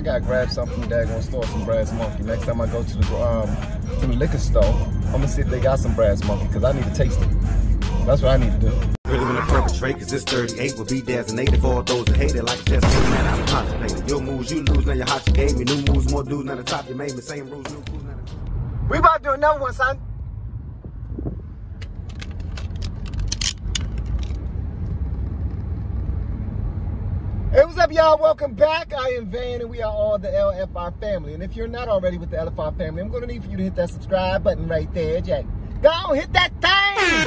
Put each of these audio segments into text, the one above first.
I gotta grab something from Dagon store, some Brass Monkey. Next time I go to the um to the liquor store, I'm gonna see if they got some Brass Monkey because I need to taste it. That's what I need to do. Really gonna perpetrate, cause this 38 will be designated for all those that hate it like just man, I'm contemplating. Your moves, you lose, now your hot, you gave me new moves, more dudes, now the top, you made me same rules, new crews, now the We about to do another one, son. Up, y'all? Welcome back. I am Van, and we are all the LFR family. And if you're not already with the LFR family, I'm going to need for you to hit that subscribe button right there, Jack. Go hit that thing! That,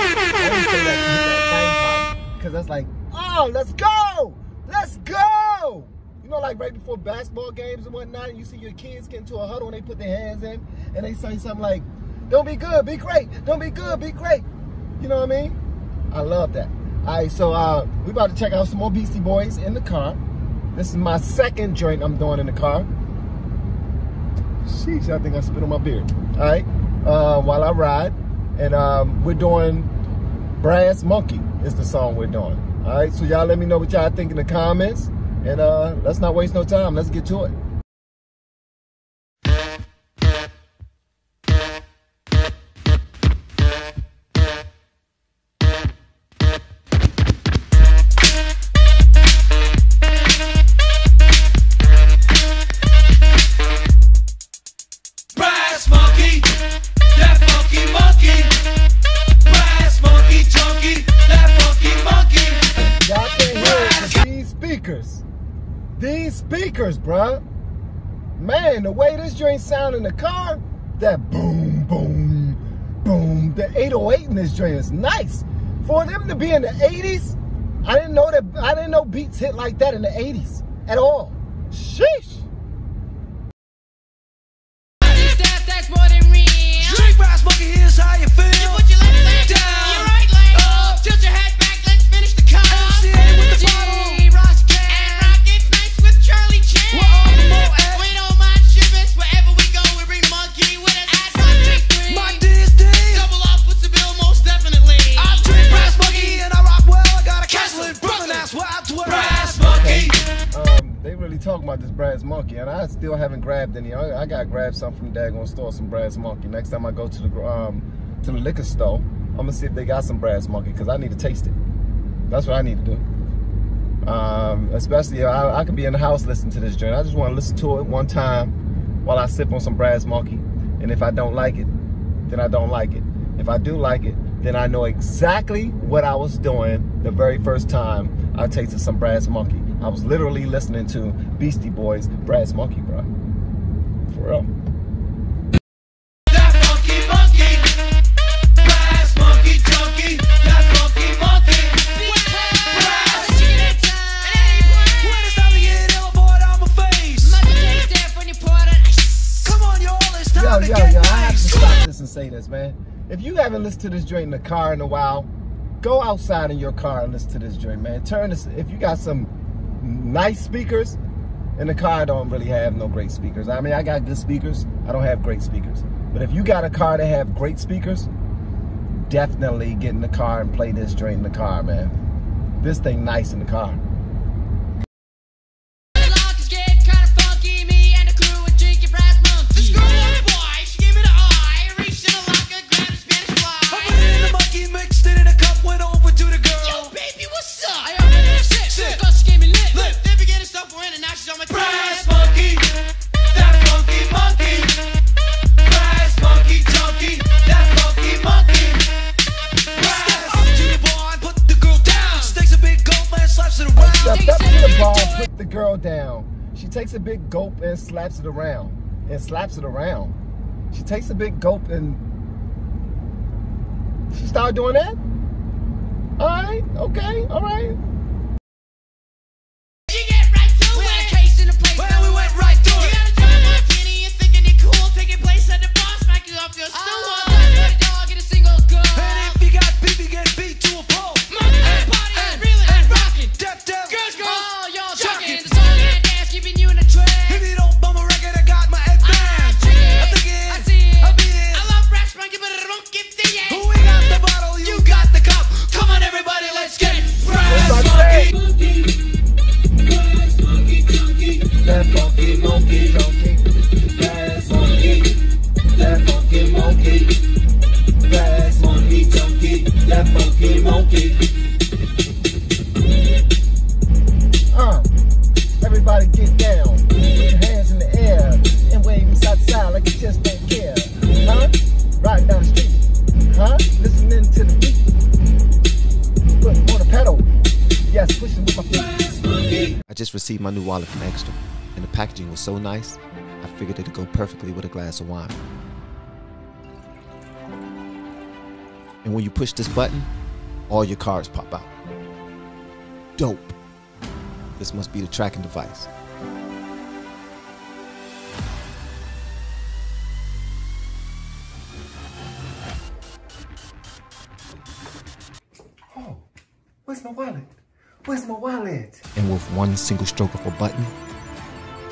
hit that thing because that's like, oh, let's go! Let's go! You know, like right before basketball games and whatnot, and you see your kids get into a huddle and they put their hands in, and they say something like, don't be good, be great. Don't be good, be great. You know what I mean? I love that. All right, so uh, we about to check out some more Beastie Boys in the car. This is my second joint I'm doing in the car. Sheesh, I think I spit on my beard. All right, uh, while I ride. And um, we're doing Brass Monkey is the song we're doing. All right, so y'all let me know what y'all think in the comments. And uh, let's not waste no time. Let's get to it. Bruh. Man, the way this joint sound in the car, that boom, boom, boom. The 808 in this joint is nice. For them to be in the 80s, I didn't know that I didn't know beats hit like that in the 80s at all. Sheesh. About this Brass Monkey, and I still haven't grabbed any. I, I gotta grab some from the Dagon store, some Brass Monkey. Next time I go to the um to the liquor store, I'm gonna see if they got some Brass Monkey because I need to taste it. That's what I need to do. Um, especially I, I could be in the house listening to this joint. I just want to listen to it one time while I sip on some Brass Monkey, and if I don't like it, then I don't like it. If I do like it, then I know exactly what I was doing the very first time I tasted some Brass Monkey. I was literally listening to Beastie Boys Brass Monkey, bro. For real. That funky monkey. Brass monkey, chunky. That funky monkey. Brass. When it's time to boy, on my face. Come on, y'all, it's Yo, time to yo, get yo, I have to stop this and say this, man. If you haven't listened to this joint in the car in a while, go outside in your car and listen to this joint, man. Turn this, if you got some nice speakers, in the car I don't really have no great speakers. I mean, I got good speakers. I don't have great speakers. But if you got a car that have great speakers, definitely get in the car and play this in the car, man. This thing nice in the car. Takes a big gulp and slaps it around. And slaps it around. She takes a big gulp and she started doing that? Okay, alright. Well, we went right received my new wallet from Ekster, and the packaging was so nice, I figured it'd go perfectly with a glass of wine. And when you push this button, all your cards pop out. Dope. This must be the tracking device. Where's my wallet? And with one single stroke of a button,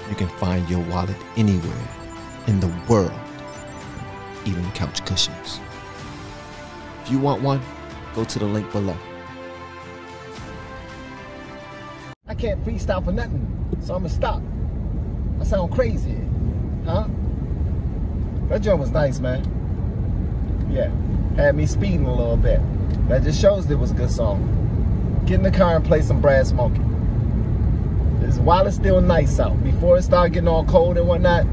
you can find your wallet anywhere in the world, even couch cushions. If you want one, go to the link below. I can't freestyle for nothing, so I'ma stop. I sound crazy, huh? That joint was nice, man. Yeah, had me speeding a little bit. That just shows it was a good song. Get in the car and play some Brass Monkey. It's, while it's still nice out, before it start getting all cold and whatnot,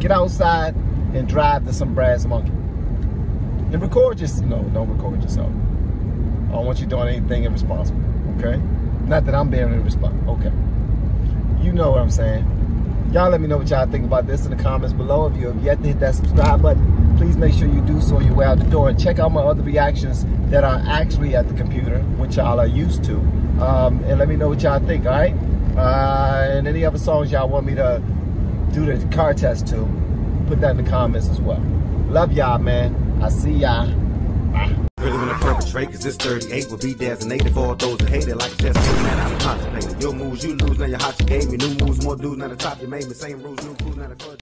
get outside and drive to some Brass Monkey. And record yourself. No, don't record yourself. I don't want you doing anything irresponsible, okay? Not that I'm being irresponsible, okay. You know what I'm saying. Y'all let me know what y'all think about this in the comments below. If you have yet to hit that subscribe button, please make sure you do so your way out the door. And check out my other reactions that are actually at the computer, which y'all are used to. Um, and let me know what y'all think, all right? Uh, and any other songs y'all want me to do the car test to, put that in the comments as well. Love y'all, man. I see y'all. Wanna perpetrate, cause this 38 will be designated for those that hate it like just man, I'm contemplating. Your moves, you lose, now your hot, you gave me new moves, more dudes, now the top, you made me same rules, new crews, now the